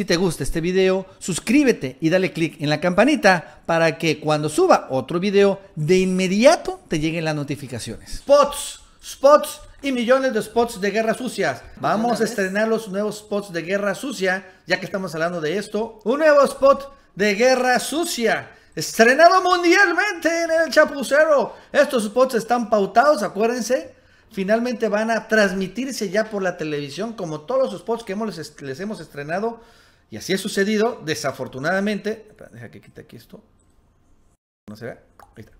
Si te gusta este video, suscríbete y dale click en la campanita para que cuando suba otro video, de inmediato te lleguen las notificaciones. Spots, spots y millones de spots de guerra sucias. Vamos a estrenar los nuevos spots de guerra sucia, ya que estamos hablando de esto. Un nuevo spot de guerra sucia. Estrenado mundialmente en el Chapucero. Estos spots están pautados, acuérdense. Finalmente van a transmitirse ya por la televisión, como todos los spots que hemos, les hemos estrenado y así ha sucedido, desafortunadamente. Deja que quite aquí esto. No se ve. Ahí está.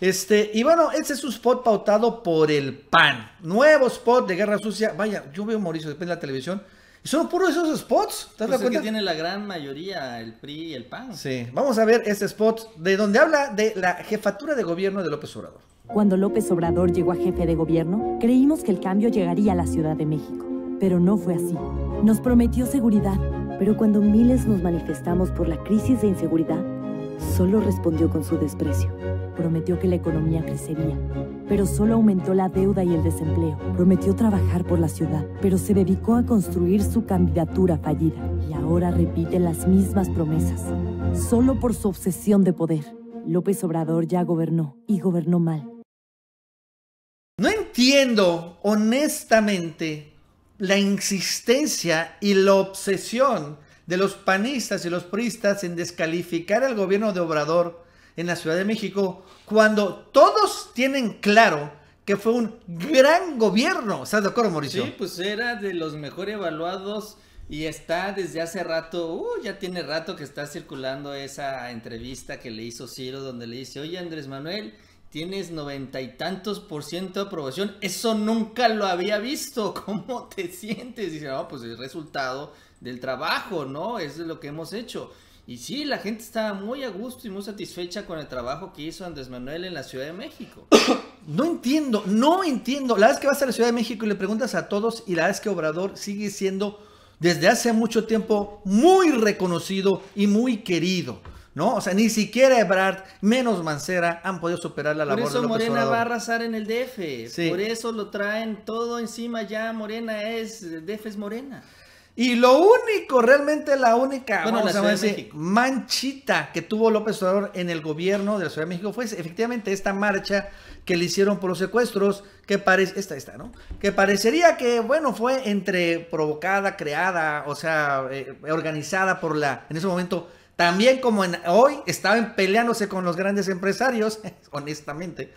Este, y bueno, ese es un spot pautado por el PAN. Nuevo spot de Guerra Sucia. Vaya, yo veo Mauricio después de la televisión. Y son puros esos spots. ¿Te das pues que tiene la gran mayoría el PRI y el PAN. Sí, vamos a ver este spot de donde habla de la jefatura de gobierno de López Obrador. Cuando López Obrador llegó a jefe de gobierno, creímos que el cambio llegaría a la Ciudad de México. Pero no fue así. Nos prometió seguridad, pero cuando miles nos manifestamos por la crisis de inseguridad, solo respondió con su desprecio. Prometió que la economía crecería, pero solo aumentó la deuda y el desempleo. Prometió trabajar por la ciudad, pero se dedicó a construir su candidatura fallida. Y ahora repite las mismas promesas, solo por su obsesión de poder. López Obrador ya gobernó y gobernó mal. No entiendo, honestamente, la insistencia y la obsesión de los panistas y los priistas en descalificar al gobierno de Obrador en la Ciudad de México cuando todos tienen claro que fue un gran gobierno. ¿Estás de acuerdo, Mauricio? Sí, pues era de los mejor evaluados y está desde hace rato, uh, ya tiene rato que está circulando esa entrevista que le hizo Ciro donde le dice, oye Andrés Manuel, tienes noventa y tantos por ciento de aprobación, eso nunca lo había visto, ¿cómo te sientes? Dice, no, pues el resultado del trabajo, ¿no? Es lo que hemos hecho. Y sí, la gente está muy a gusto y muy satisfecha con el trabajo que hizo Andrés Manuel en la Ciudad de México. No entiendo, no entiendo. La vez que vas a la Ciudad de México y le preguntas a todos y la vez que Obrador sigue siendo desde hace mucho tiempo muy reconocido y muy querido. ¿No? O sea, ni siquiera Ebrard, menos Mancera, han podido superar la labor Por eso Morena va a arrasar en el DF. Por eso lo traen todo encima ya. Morena es, DF es Morena. Y lo único, realmente la única manchita que tuvo López Obrador en el gobierno de la Ciudad de México fue efectivamente esta marcha que le hicieron por los secuestros, que parece, esta, esta, ¿no? Que parecería que, bueno, fue entre provocada, creada, o sea, eh, organizada por la, en ese momento, también como en, hoy estaban peleándose con los grandes empresarios, honestamente.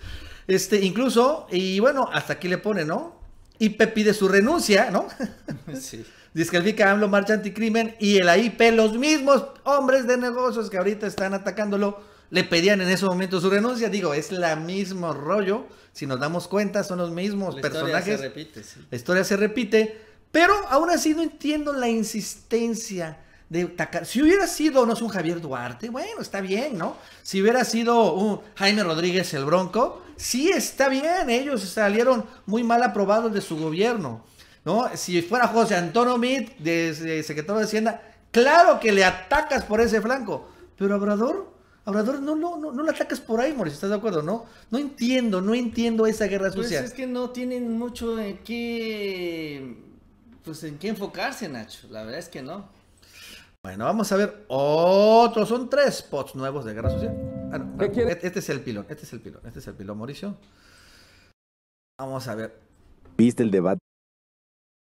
Este, incluso, y bueno, hasta aquí le pone, ¿no? Y pide su renuncia, ¿no? Sí. Descalifica a AMLO marcha anticrimen y el AIP, los mismos hombres de negocios que ahorita están atacándolo, le pedían en ese momento su renuncia. Digo, es la mismo rollo. Si nos damos cuenta, son los mismos la personajes. Historia se repite, sí. La historia se repite. Pero aún así no entiendo la insistencia de Si hubiera sido, no es un Javier Duarte, bueno, está bien, ¿no? Si hubiera sido un Jaime Rodríguez el Bronco, sí está bien, ellos salieron muy mal aprobados de su gobierno, ¿no? Si fuera José Antonio Mit, de, secretario de Hacienda, claro que le atacas por ese flanco, pero Obrador, Obrador, no, no, no, no le atacas por ahí, Mauricio, ¿estás de acuerdo? No, no entiendo, no entiendo esa guerra pues social. es que no tienen mucho en qué, pues en qué enfocarse, Nacho, la verdad es que no. Bueno, vamos a ver otros. Son tres spots nuevos de Guerra Social. Ah, este, este es el pilón, este es el pilón, este es el pilón, Mauricio. Vamos a ver. ¿Viste el debate?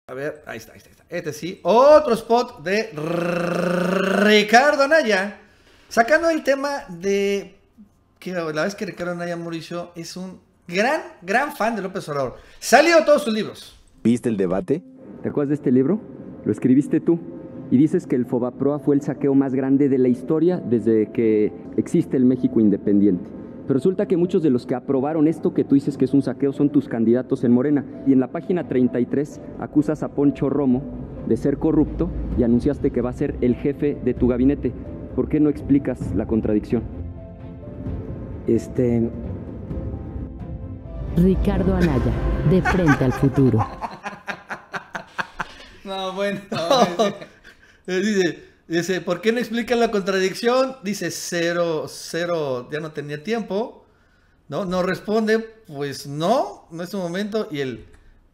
A ver, ahí está, ahí está, Este sí. Otro spot de Ricardo Anaya. Sacando el tema de que la vez que Ricardo Anaya Mauricio es un gran, gran fan de López Obrador. Salió todos sus libros. ¿Viste el debate? ¿Te acuerdas de este libro? Lo escribiste tú y dices que el Fobaproa fue el saqueo más grande de la historia desde que existe el México independiente. Pero resulta que muchos de los que aprobaron esto que tú dices que es un saqueo son tus candidatos en Morena. Y en la página 33 acusas a Poncho Romo de ser corrupto y anunciaste que va a ser el jefe de tu gabinete. ¿Por qué no explicas la contradicción? Este... Ricardo Anaya, de frente al futuro. No, bueno. Eh, dice, dice, ¿por qué no explica la contradicción? Dice, cero, cero, ya no tenía tiempo. ¿No? No responde, pues no, no es un momento. Y el,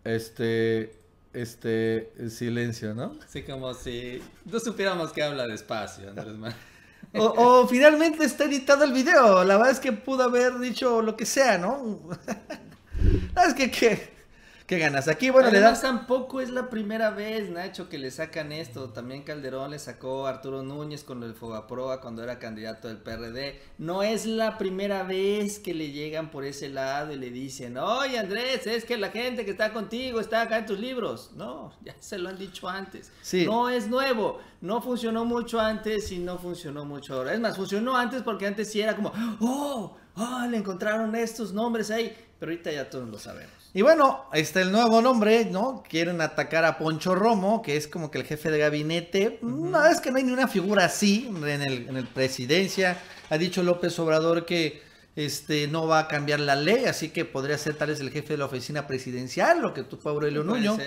este, este silencio, ¿no? Sí, como si no supiéramos que habla despacio, Andrés Manuel. O, finalmente está editado el video. La verdad es que pudo haber dicho lo que sea, ¿no? es que, que ¿Qué ganas? Aquí, bueno, le da... tampoco es la primera vez, Nacho, que le sacan esto. También Calderón le sacó a Arturo Núñez con el Fogaproa cuando era candidato del PRD. No es la primera vez que le llegan por ese lado y le dicen, oye Andrés, es que la gente que está contigo está acá en tus libros. No, ya se lo han dicho antes. Sí. No es nuevo. No funcionó mucho antes y no funcionó mucho ahora. Es más, funcionó antes porque antes sí era como, oh, oh, le encontraron estos nombres ahí. Pero ahorita ya todos lo sabemos. Y bueno, está el nuevo nombre, ¿no? Quieren atacar a Poncho Romo, que es como que el jefe de gabinete. No, es que no hay ni una figura así en el, en el presidencia. Ha dicho López Obrador que este, no va a cambiar la ley, así que podría ser tal vez el jefe de la oficina presidencial, lo que tú fue Aurelio Nuño.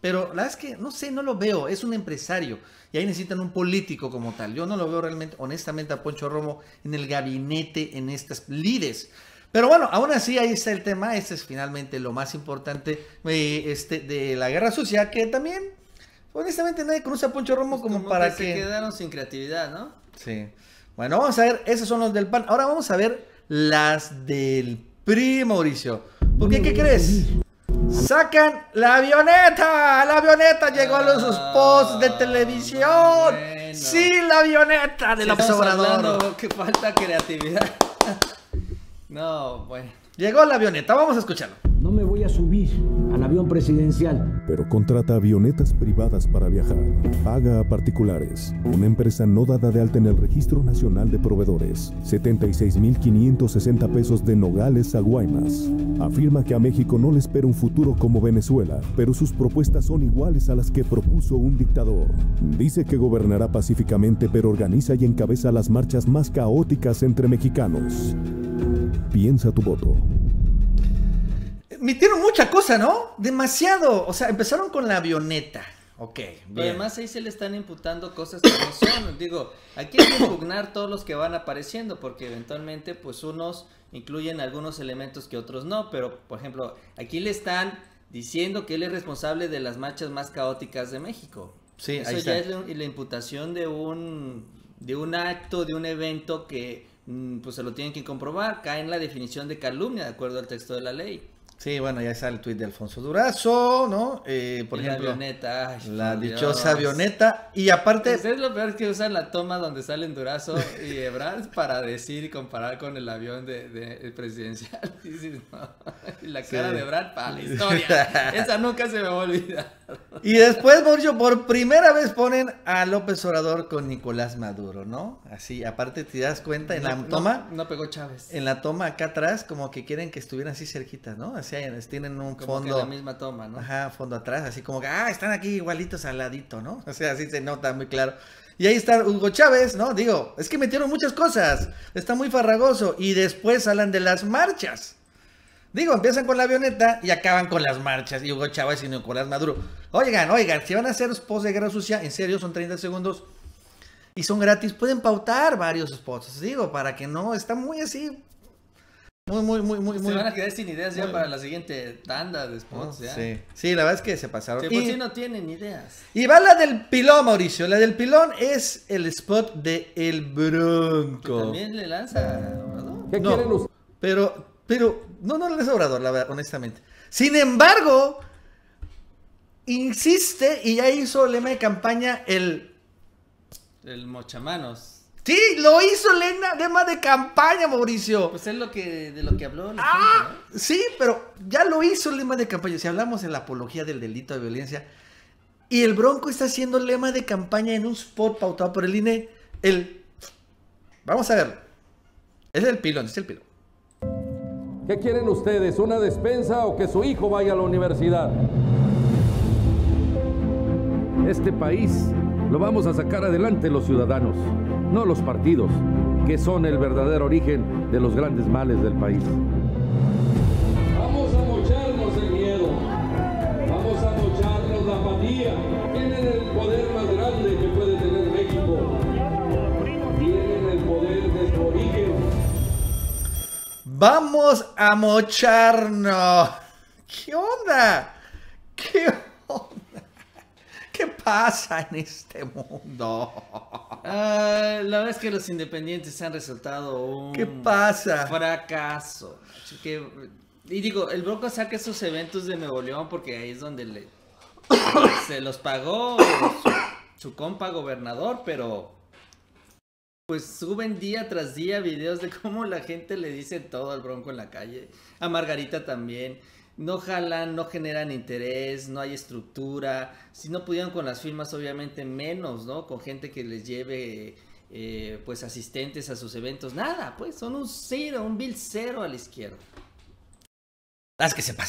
Pero la verdad es que, no sé, no lo veo, es un empresario. Y ahí necesitan un político como tal. Yo no lo veo realmente, honestamente, a Poncho Romo en el gabinete, en estas lides. Pero bueno, aún así ahí está el tema. Este es finalmente lo más importante eh, este, de la guerra sucia, que también, honestamente, nadie conoce a Poncho Romo pues como, para que, Se quedaron sin creatividad, ¿no? Sí. Bueno, vamos a ver, esos son los del PAN. Ahora vamos a ver las del PRI, Mauricio. ¿Por qué? ¿Qué crees? Sacan la avioneta. La avioneta llegó a los spots de ah, televisión. Sí, la avioneta del observador. que falta creatividad. No, bueno. Llegó la avioneta, vamos a escucharlo. No me voy a subir al avión presidencial. Pero contrata avionetas privadas para viajar. Paga a particulares. Una empresa no dada de alta en el Registro Nacional de Proveedores. 76.560 pesos de Nogales a Guaymas. Afirma que a México no le espera un futuro como Venezuela, pero sus propuestas son iguales a las que propuso un dictador. Dice que gobernará pacíficamente, pero organiza y encabeza las marchas más caóticas entre mexicanos. Piensa tu voto. Metieron mucha cosa, ¿no? Demasiado. O sea, empezaron con la avioneta. Ok, bien. además ahí se le están imputando cosas que no son. Digo, aquí hay que impugnar todos los que van apareciendo, porque eventualmente, pues unos incluyen algunos elementos que otros no. Pero, por ejemplo, aquí le están diciendo que él es responsable de las marchas más caóticas de México. Sí, Eso ya es la, imputación de un, de un acto, de un evento que pues se lo tienen que comprobar, cae en la definición de calumnia de acuerdo al texto de la ley. Sí, bueno, ya está el tuit de Alfonso Durazo, ¿no? Eh, por ejemplo, la avioneta. la dichosa avioneta. Y aparte. Pues es lo peor que usan la toma donde salen Durazo y Ebrard para decir y comparar con el avión de, presidencial. Y, la cara de Ebrard para la historia. Esa nunca se me va a olvidar. Y después, Mauricio, por primera vez ponen a López Obrador con Nicolás Maduro, ¿no? Así, aparte te das cuenta en la toma. No, pegó Chávez. En la toma acá atrás, como que quieren que estuvieran así cerquitas, ¿no? Así tienen un como fondo. Que la misma toma, ¿no? Ajá, fondo atrás, así como que, ah, están aquí igualitos al ladito, ¿no? O sea, así se nota muy claro. Y ahí está Hugo Chávez, ¿no? Digo, es que metieron muchas cosas. Está muy farragoso. Y después hablan de las marchas. Digo, empiezan con la avioneta y acaban con las marchas. Y Hugo Chávez y Nicolás Maduro. Oigan, oigan, si van a hacer spots de guerra sucia, en serio, son 30 segundos. Y son gratis, pueden pautar varios spots. Digo, para que no, está muy así muy, muy, muy, muy, Se van a quedar sin ideas ya para la siguiente tanda de spots, ya. Sí. sí, la verdad es que se pasaron. Sí, pues no tienen ideas. Y va la del pilón, Mauricio. La del pilón es el spot de El Bronco. también le lanza ¿Qué no, quieren Pero, pero, no, no le lanza Obrador, la verdad, honestamente. Sin embargo, insiste y ya hizo lema de campaña el... El mochamanos. Sí, lo hizo Lena, lema de campaña, Mauricio. Pues es lo que, de lo que habló. ah, sí, pero ya lo hizo lema de campaña. Si hablamos en la apología del delito de violencia, y el Bronco está haciendo lema de campaña en un spot pautado por el INE, el... Vamos a ver. Es el pilón, es el pilón. ¿Qué quieren ustedes? ¿Una despensa o que su hijo vaya a la universidad? Este país lo vamos a sacar adelante los ciudadanos no los partidos, que son el verdadero origen de los grandes males del país. Vamos a mocharnos el miedo, vamos a mocharnos la apatía. Tienen el poder más grande que puede tener México. Tienen el poder de su origen. Vamos a mocharnos. ¿Qué onda? ¿Qué onda? Pasa en este mundo? Ah, la verdad es que los independientes han resultado un ¿Qué pasa? fracaso. y digo, el Bronco saca esos eventos de Nuevo León porque ahí es donde le, se los pagó su compa gobernador, pero pues suben día tras día videos de cómo la gente le dice todo al Bronco en la calle. A Margarita también. No jalan, no generan interés, no hay estructura. Si no pudieron con las firmas, obviamente menos, ¿no? Con gente que les lleve, eh, pues, asistentes a sus eventos. Nada, pues, son un cero, un bill cero a la izquierda. Las que se pasa.